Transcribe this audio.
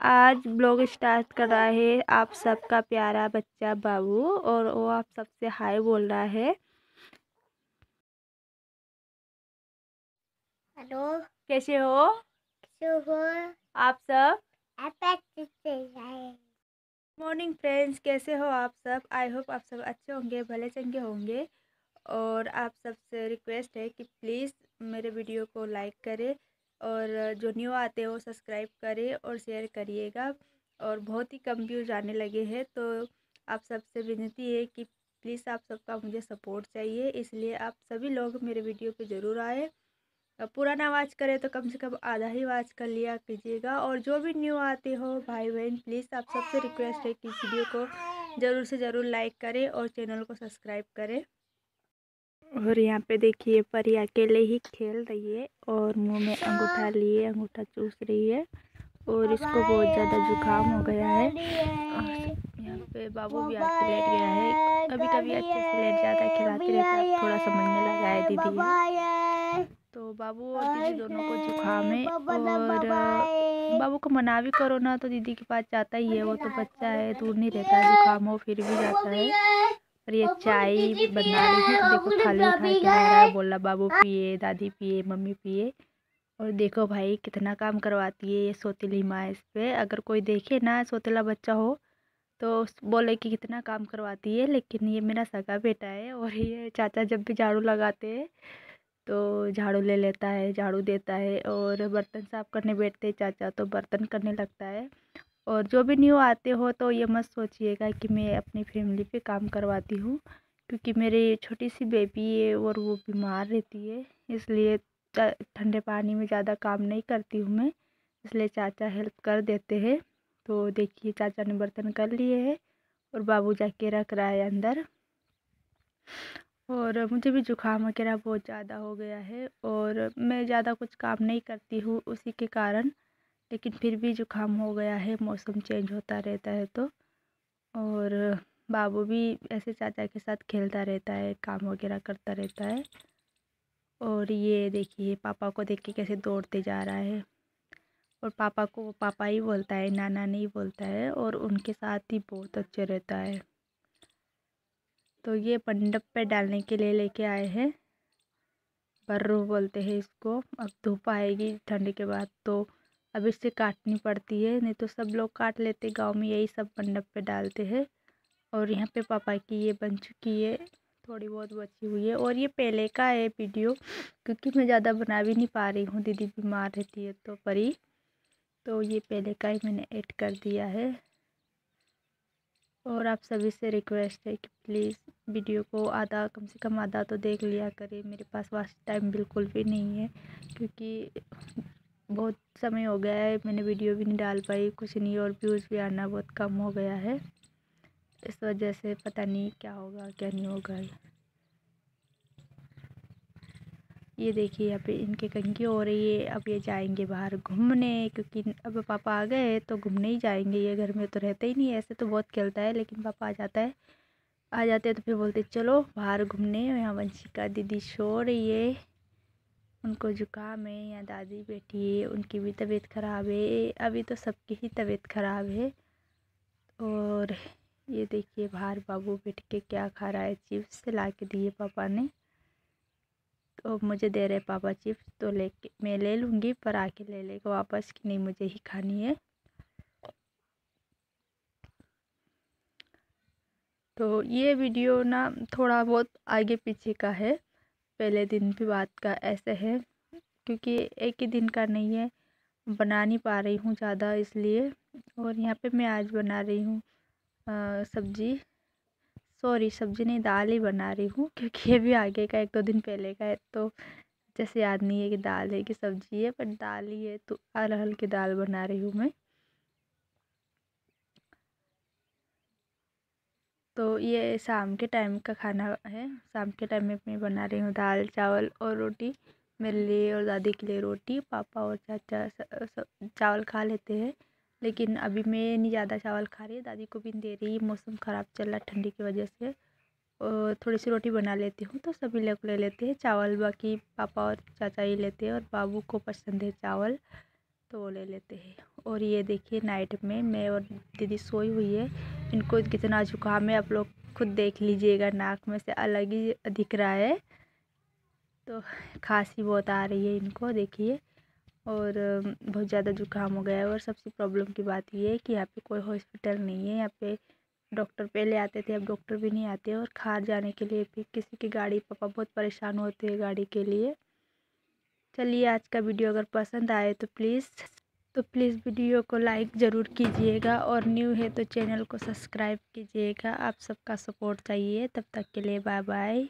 आज blog start कर रहा है आप सबका प्यारा बच्चा बाबू और वो आप सबसे हाय बोल रहा है। हेलो। कैसे हो? शुभ आप सब? मॉर्निंग फ्रेंड्स कैसे हो आप सब? आई होप आप सब अच्छे होंगे भले चंगे होंगे। और आप सबसे रिक्वेस्ट है कि प्लीज़ मेरे वीडियो को लाइक करें। और जो न्यू आते हो सब्सक्राइब करें और शेयर करिएगा और बहुत ही कम व्यूज़ आने लगे हैं तो आप सबसे विनती है कि प्लीज़ आप सबका मुझे सपोर्ट चाहिए, इसलिए आप सभी लोग मेरे वीडियो पे ज़रूर आए। पूरा ना वाच करें तो कम से कम आधा ही वाच कर लिया कीजिएगा और जो भी न्यू आते हो भाई बहन प्लीज़ आप सबसे रिक्वेस्ट है कि वीडियो को ज़रूर से ज़रूर लाइक करें और चैनल को सब्सक्राइब करें। और यहाँ पे देखिए परी अकेले ही खेल रही है और मुँह में अंगूठा लिए, अंगूठा चूस रही है और इसको बहुत ज़्यादा जुकाम हो गया है। यहाँ पे बाबू भी आके लेट गया है। कभी कभी अच्छे से लेट जाता है, खिलाते रहता है, थोड़ा समझने लगा है दीदी तो बाबू और दीदी दोनों को जुकाम है और, बाबू को मना भी करो ना तो दीदी के पास जाता ही है, वो तो बच्चा है, दूर नहीं रहता, जुकाम हो फिर भी जाता है। और ये चाय बना रही है। तो देखो खाली उठा के रहा है। बोला बाबू पिए दादी पिए मम्मी पिए। और देखो भाई कितना काम करवाती है ये सोतीली माँ इस पर अगर कोई देखे ना सोतीला बच्चा हो तो बोले कि कितना काम करवाती है लेकिन ये मेरा सगा बेटा है और ये चाचा जब भी झाड़ू लगाते हैं तो झाड़ू ले लेता है झाड़ू देता है और बर्तन साफ़ करने बैठते चाचा तो बर्तन करने लगता है। और जो भी न्यू आते हो तो ये मत सोचिएगा कि मैं अपनी फैमिली पे काम करवाती हूँ, क्योंकि मेरी छोटी सी बेबी है और वो बीमार रहती है, इसलिए ठंडे पानी में ज़्यादा काम नहीं करती हूँ मैं, इसलिए चाचा हेल्प कर देते हैं। तो देखिए चाचा ने बर्तन कर लिए हैं और बाबू जाके रख रहा है अंदर। और मुझे भी जुकाम वगैरह बहुत ज़्यादा हो गया है और मैं ज़्यादा कुछ काम नहीं करती हूँ उसी के कारण। लेकिन फिर भी ज़ुकाम हो गया है, मौसम चेंज होता रहता है तो। और बाबू भी ऐसे चाचा के साथ खेलता रहता है, काम वगैरह करता रहता है। और ये देखिए, पापा को देख के कैसे दौड़ते जा रहा है। और पापा को, पापा ही बोलता है, नाना नहीं बोलता है और उनके साथ ही बहुत अच्छे रहता है। तो ये मंडप पे डालने के लिए लेके आए हैं। बर्रू बोलते हैं इसको, अब धूप आएगी ठंडी के बाद तो अब इसे काटनी पड़ती है, नहीं तो सब लोग काट लेते गाँव में यही सब मंडप पे डालते हैं। और यहाँ पे पापा की ये बन चुकी है, थोड़ी बहुत बची हुई है। और ये पहले का है वीडियो, क्योंकि मैं ज़्यादा बना भी नहीं पा रही हूँ। दीदी बीमार रहती है तो परी। तो ये पहले का ही मैंने ऐड कर दिया है। और आप सभी से रिक्वेस्ट है कि प्लीज़ वीडियो को आधा, कम से कम आधा तो देख लिया करें। मेरे पास वास्ट टाइम बिल्कुल भी नहीं है, क्योंकि बहुत समय हो गया है, मैंने वीडियो भी नहीं डाल पाई, कुछ नहीं, और व्यूज़ भी आना बहुत कम हो गया है। इस वजह से पता नहीं क्या होगा, क्या नहीं होगा। ये देखिए, यहाँ पे इनके कंकी हो रही है, अब ये जाएँगे बाहर घूमने, क्योंकि अब पापा आ गए तो घूमने ही जाएँगे। ये घर में तो रहते ही नहीं, ऐसे तो बहुत खेलता है, लेकिन पापा आ जाता है। आ जाते हैं तो फिर बोलते, चलो बाहर घूमने, यहाँ वंशिका दीदी सो रही है। उनको ज़ुकाम है या दादी बैठी है, उनकी भी तबीयत ख़राब है। अभी तो सबकी ही तबीयत ख़राब है। और ये देखिए, बाहर बाबू बैठ के क्या खा रहा है, चिप्स ला के दिए पापा ने। तो मुझे दे रहे पापा चिप्स तो लेके मैं ले लूँगी, पर आके ले लेगा वापस कि नहीं, मुझे ही खानी है। तो ये वीडियो ना थोड़ा बहुत आगे पीछे का है। पहले दिन भी बात का ऐसे है, क्योंकि एक ही दिन का नहीं है, बना नहीं पा रही हूँ ज़्यादा इसलिए, और यहाँ पे मैं आज बना रही हूँ सब्ज़ी। सॉरी, सब्ज़ी नहीं, दाल ही बना रही हूँ, क्योंकि ये भी आगे का एक दो दिन पहले का है तो जैसे याद नहीं है कि दाल है कि सब्ज़ी है, पर दाल ही है तो अरहल की दाल बना रही हूँ मैं। तो ये शाम के टाइम का खाना है। शाम के टाइम में मैं बना रही हूँ दाल, चावल और रोटी। मेरे लिए और दादी के लिए रोटी, पापा और चाचा चावल खा लेते हैं। लेकिन अभी मैं नहीं ज़्यादा चावल खा रही, दादी को भी दे रही। मौसम ख़राब चल रहा ठंडी की वजह से। और थोड़ी सी रोटी बना लेती हूँ तो सभी लोग ले लेते हैं चावल। बाकी पापा और चाचा ही लेते हैं और बाबू को पसंद है चावल तो वो ले लेते हैं। और ये देखिए नाइट में मैं और दीदी सोई हुई है। इनको कितना जुकाम है आप लोग खुद देख लीजिएगा, नाक में से अलग ही दिख रहा है। तो खांसी बहुत आ रही है इनको, देखिए। और बहुत ज़्यादा जुकाम हो गया है। और सबसे प्रॉब्लम की बात ये है कि यहाँ पे कोई हॉस्पिटल नहीं है। यहाँ पे डॉक्टर पहले आते थे, अब डॉक्टर भी नहीं आते। और खार जाने के लिए भी किसी की गाड़ी, पापा बहुत परेशान होते हैं गाड़ी के लिए। चलिए आज का वीडियो अगर पसंद आए तो प्लीज़ तो प्लीज़ वीडियो को लाइक ज़रूर कीजिएगा और न्यू है तो चैनल को सब्सक्राइब कीजिएगा। आप सबका सपोर्ट चाहिए। तब तक के लिए बाय बाय